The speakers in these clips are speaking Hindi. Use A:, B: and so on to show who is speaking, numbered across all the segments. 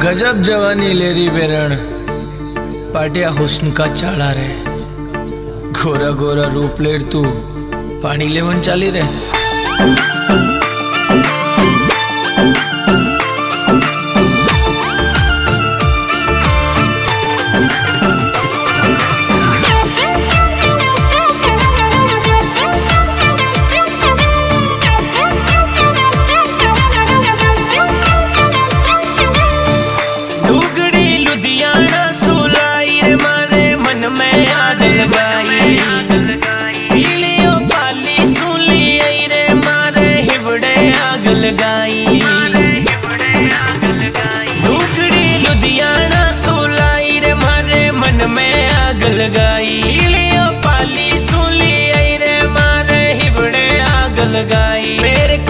A: गजब जवानी लेरी बेरण, पाटिया हुस्न का चाड़ा रे। गोरा गोरा रूप लेर तू पानी लेवन चाली रे।
B: लगाई। मेरे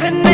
B: connect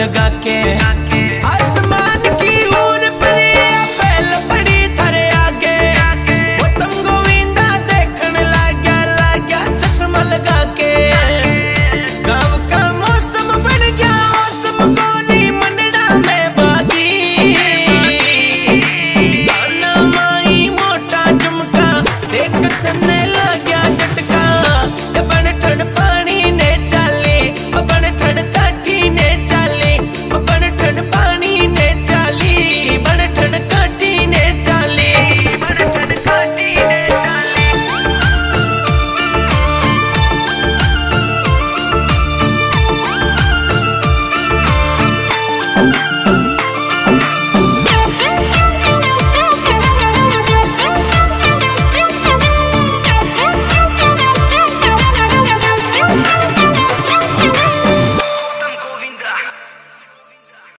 B: लगा के